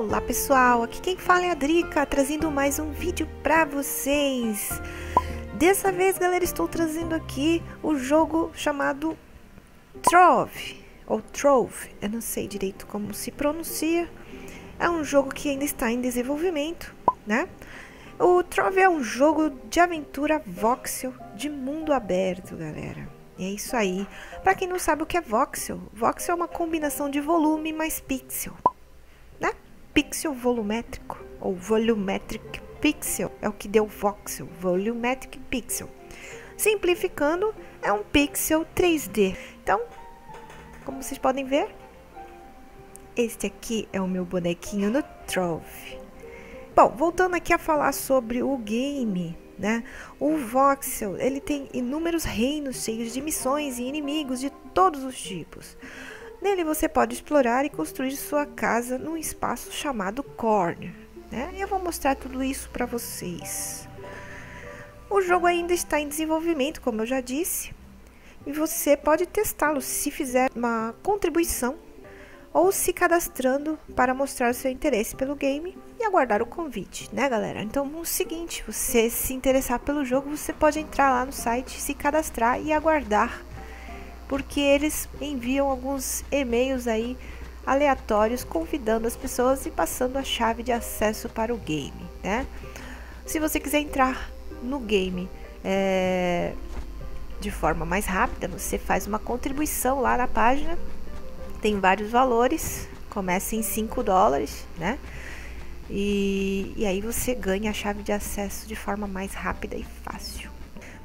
Olá pessoal, aqui quem fala é a Drica, trazendo mais um vídeo pra vocês. Dessa vez, galera, estou trazendo aqui o jogo chamado Trove, ou Trove, eu não sei direito como se pronuncia. É um jogo que ainda está em desenvolvimento, né? O Trove é um jogo de aventura voxel de mundo aberto, galera. É isso aí. Para quem não sabe o que é voxel, voxel é uma combinação de volume mais pixel pixel volumétrico ou volumetric pixel é o que deu voxel, volumetric pixel. Simplificando, é um pixel 3D. Então, como vocês podem ver, este aqui é o meu bonequinho no Trove. Bom, voltando aqui a falar sobre o game, né? O voxel, ele tem inúmeros reinos cheios de missões e inimigos de todos os tipos. Nele você pode explorar e construir sua casa num espaço chamado Corner. Né? Eu vou mostrar tudo isso para vocês. O jogo ainda está em desenvolvimento, como eu já disse, e você pode testá-lo se fizer uma contribuição ou se cadastrando para mostrar seu interesse pelo game e aguardar o convite, né, galera? Então, o seguinte, você se interessar pelo jogo, você pode entrar lá no site, se cadastrar e aguardar porque eles enviam alguns e-mails aí aleatórios convidando as pessoas e passando a chave de acesso para o game, né? Se você quiser entrar no game é, de forma mais rápida, você faz uma contribuição lá na página. Tem vários valores, começa em 5 dólares, né? E, e aí você ganha a chave de acesso de forma mais rápida e fácil.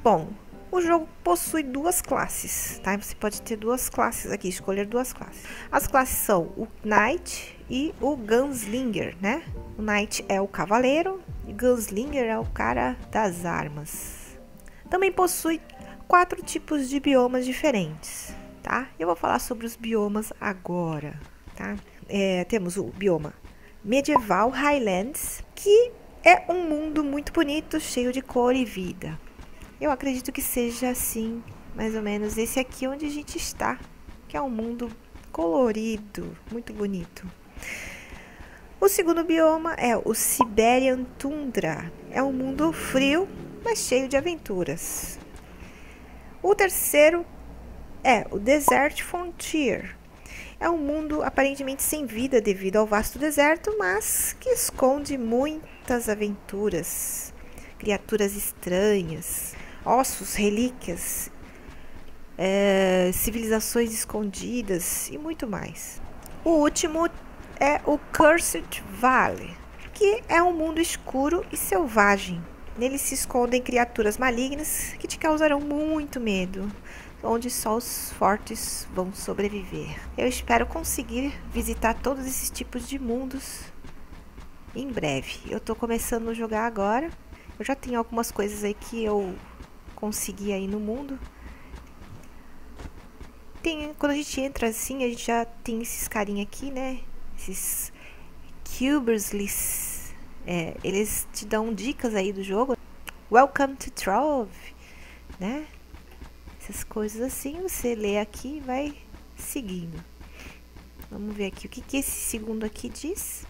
Bom, o jogo possui duas classes, tá? Você pode ter duas classes aqui, escolher duas classes. As classes são o Knight e o Gunslinger, né? O Knight é o cavaleiro e Gunslinger é o cara das armas. Também possui quatro tipos de biomas diferentes, tá? Eu vou falar sobre os biomas agora, tá? É, temos o bioma medieval Highlands, que é um mundo muito bonito, cheio de cor e vida. Eu acredito que seja assim, mais ou menos, esse aqui onde a gente está, que é um mundo colorido, muito bonito. O segundo bioma é o Siberian Tundra. É um mundo frio, mas cheio de aventuras. O terceiro é o Desert Frontier. É um mundo aparentemente sem vida devido ao vasto deserto, mas que esconde muitas aventuras, criaturas estranhas, ossos, relíquias, é, civilizações escondidas e muito mais. O último é o Cursed Valley, que é um mundo escuro e selvagem. Nele se escondem criaturas malignas que te causarão muito medo, onde só os fortes vão sobreviver. Eu espero conseguir visitar todos esses tipos de mundos em breve. Eu estou começando a jogar agora. Eu já tenho algumas coisas aí que eu conseguir aí no mundo. Tem, quando a gente entra assim, a gente já tem esses carinha aqui, né? Esses Cubersliss. É, eles te dão dicas aí do jogo. Welcome to Trove, né? Essas coisas assim, você lê aqui e vai seguindo. Vamos ver aqui o que, que esse segundo aqui diz.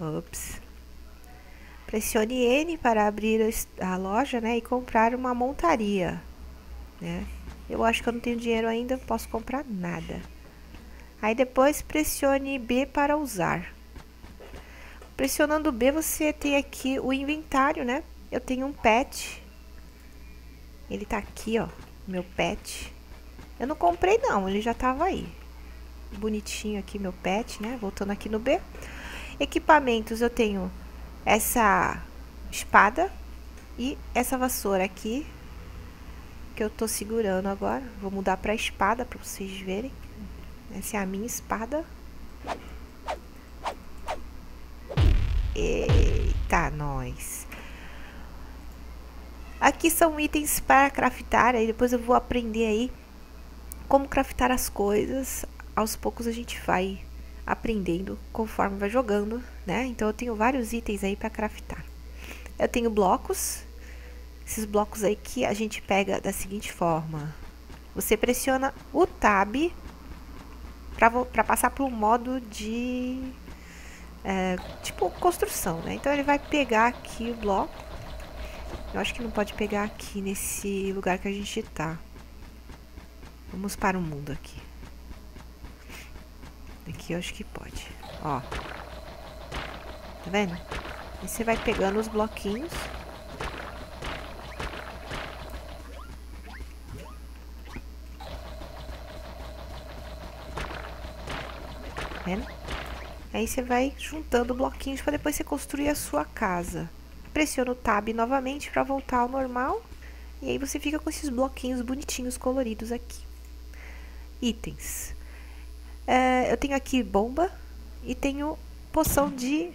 Ops. Pressione N para abrir a loja né, e comprar uma montaria. Né? Eu acho que eu não tenho dinheiro ainda, posso comprar nada. Aí depois pressione B para usar. Pressionando B você tem aqui o inventário, né? Eu tenho um pet. Ele tá aqui, ó, meu pet. Eu não comprei não, ele já tava aí. Bonitinho aqui meu pet, né? Voltando aqui no B. Equipamentos eu tenho essa espada e essa vassoura aqui que eu tô segurando agora. Vou mudar para espada para vocês verem. Essa é a minha espada. Eita, nós. Aqui são itens para craftar, aí depois eu vou aprender aí como craftar as coisas. Aos poucos a gente vai aprendendo conforme vai jogando, né? Então eu tenho vários itens aí para craftar. Eu tenho blocos, esses blocos aí que a gente pega da seguinte forma: você pressiona o Tab para passar para um modo de é, tipo construção, né? Então ele vai pegar aqui o bloco. Eu acho que não pode pegar aqui nesse lugar que a gente tá. Vamos para o mundo aqui. Aqui eu acho que pode. Ó. Tá vendo? E você vai pegando os bloquinhos. Tá vendo? Aí você vai juntando bloquinhos para depois você construir a sua casa. Pressiona o Tab novamente para voltar ao normal. E aí você fica com esses bloquinhos bonitinhos coloridos aqui. Itens. É, eu tenho aqui bomba e tenho poção de,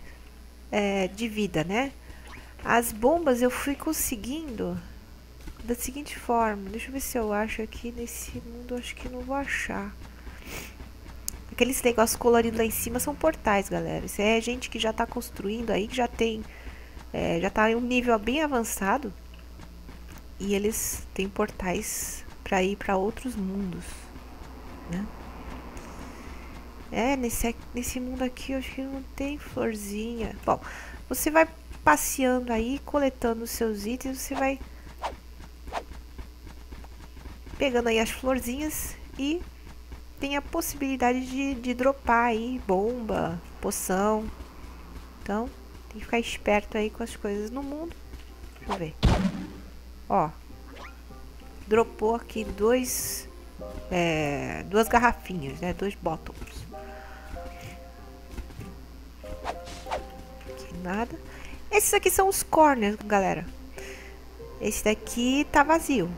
é, de vida, né? As bombas eu fui conseguindo da seguinte forma. Deixa eu ver se eu acho aqui nesse mundo. Acho que não vou achar. Aqueles negócios coloridos lá em cima são portais, galera. Isso é gente que já está construindo aí, que já tem... É, já está em um nível bem avançado. E eles têm portais para ir para outros mundos, né? É, nesse, nesse mundo aqui eu acho que não tem florzinha. Bom, você vai passeando aí, coletando os seus itens, você vai pegando aí as florzinhas e tem a possibilidade de, de dropar aí bomba, poção. Então, tem que ficar esperto aí com as coisas no mundo. Deixa eu ver. Ó. Dropou aqui dois... É, duas garrafinhas, né? Dois bottoms. Nada. Esses aqui são os corners, galera. Esse daqui tá vazio.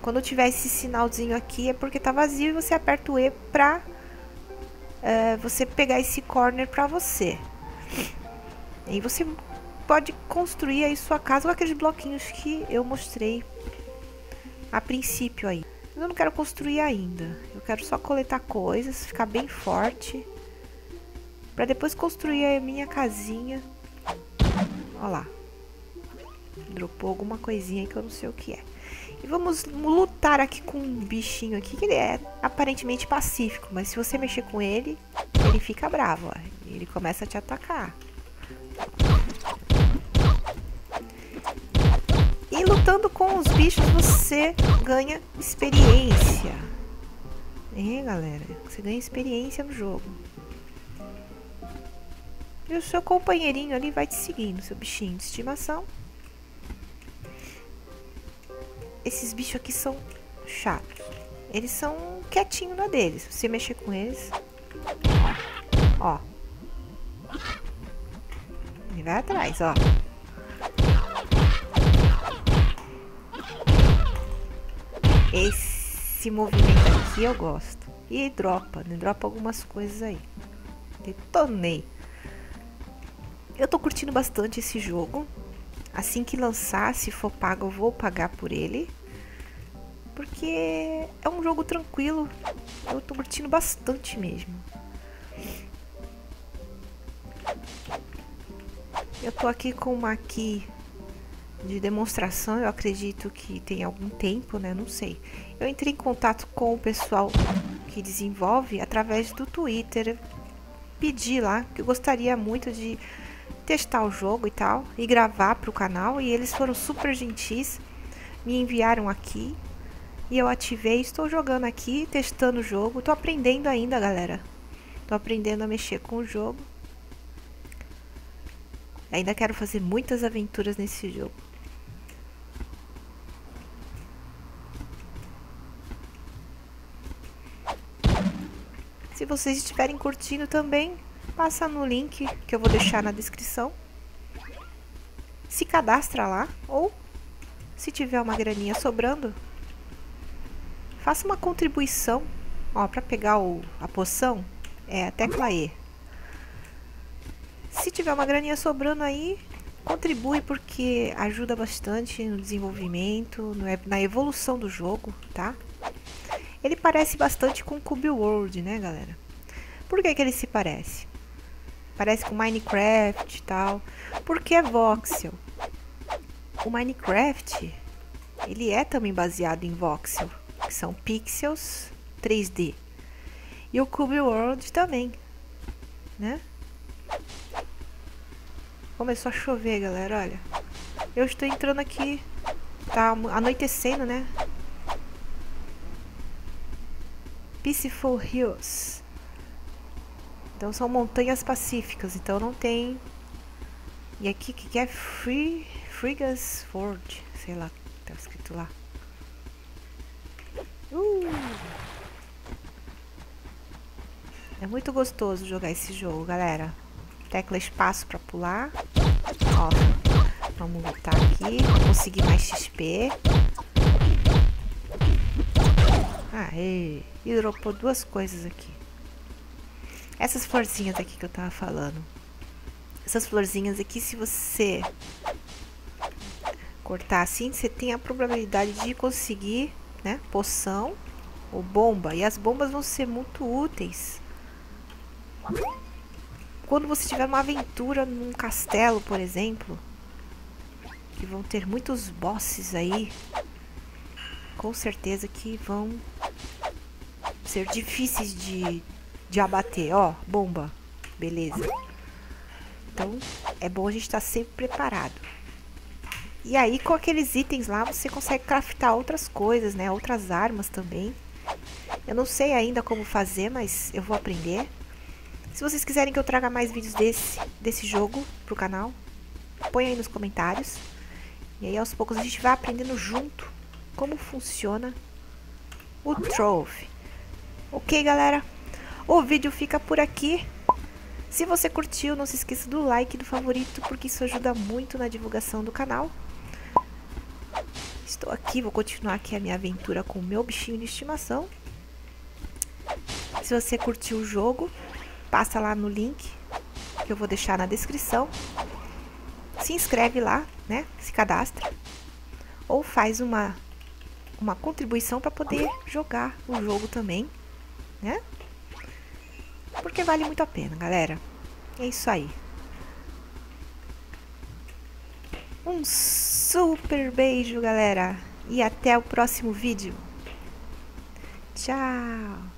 Quando tiver esse sinalzinho aqui é porque tá vazio e você aperta o E pra uh, você pegar esse corner pra você. E você pode construir aí sua casa com aqueles bloquinhos que eu mostrei a princípio aí. Eu não quero construir ainda. Eu quero só coletar coisas, ficar bem forte. Pra depois construir a minha casinha. Olha lá. Dropou alguma coisinha que eu não sei o que é. E vamos lutar aqui com um bichinho aqui, que ele é aparentemente pacífico, mas se você mexer com ele, ele fica bravo, ó. Ele começa a te atacar. E lutando com os bichos, você ganha experiência. É, galera, você ganha experiência no jogo. E o seu companheirinho ali vai te seguindo, seu bichinho de estimação. esses bichos aqui são chatos. Eles são quietinhos na deles. Se você mexer com eles... Ó. Ele vai atrás, ó. Esse movimento aqui eu gosto. E dropa, né? Dropa algumas coisas aí. Detonei. Eu tô curtindo bastante esse jogo. Assim que lançar, se for pago, eu vou pagar por ele. Porque é um jogo tranquilo. Eu tô curtindo bastante mesmo. Eu tô aqui com uma aqui de demonstração, eu acredito que tem algum tempo, né? Não sei. Eu entrei em contato com o pessoal que desenvolve através do Twitter. Pedi lá que eu gostaria muito de testar o jogo e tal, e gravar para o canal, e eles foram super gentis, me enviaram aqui, e eu ativei, estou jogando aqui, testando o jogo, estou aprendendo ainda, galera. Estou aprendendo a mexer com o jogo. Ainda quero fazer muitas aventuras nesse jogo. Se vocês estiverem curtindo também, passa no link que eu vou deixar na descrição. Se cadastra lá ou se tiver uma graninha sobrando, faça uma contribuição, ó, para pegar o, a poção, é a tecla E. Se tiver uma graninha sobrando aí, contribui porque ajuda bastante no desenvolvimento, na evolução do jogo, tá? Ele parece bastante com Cube World, né, galera? Por que, que ele se parece? Parece com Minecraft e tal. Porque é voxel. O Minecraft, ele é também baseado em voxel, que são pixels 3D. E o Cube World também, né? Começou a chover, galera, olha. Eu estou entrando aqui, tá anoitecendo, né? Peaceful Hills. Então são montanhas pacíficas, então não tem... E aqui que é Free, Frigas Ford, sei lá, tá escrito lá. Uh! É muito gostoso jogar esse jogo, galera. Tecla espaço pra pular. Ó, vamos lutar aqui, conseguir mais XP. Aê, e dropou duas coisas aqui. Essas florzinhas aqui que eu tava falando. Essas florzinhas aqui, se você cortar assim, você tem a probabilidade de conseguir, né, poção ou bomba. E as bombas vão ser muito úteis. Quando você tiver uma aventura num castelo, por exemplo, que vão ter muitos bosses aí, com certeza que vão ser difíceis de de abater. Ó, bomba. Beleza. Então, é bom a gente estar tá sempre preparado. E aí, com aqueles itens lá, você consegue craftar outras coisas, né? Outras armas também. Eu não sei ainda como fazer, mas eu vou aprender. Se vocês quiserem que eu traga mais vídeos desse, desse jogo pro canal, põe aí nos comentários. E aí, aos poucos, a gente vai aprendendo junto como funciona o Trove. Ok, galera? O vídeo fica por aqui. Se você curtiu, não se esqueça do like e do favorito, porque isso ajuda muito na divulgação do canal. Estou aqui, vou continuar aqui a minha aventura com o meu bichinho de estimação. Se você curtiu o jogo, passa lá no link que eu vou deixar na descrição. Se inscreve lá, né? Se cadastra. Ou faz uma, uma contribuição para poder jogar o jogo também, né? Porque vale muito a pena, galera. É isso aí. Um super beijo, galera. E até o próximo vídeo. Tchau.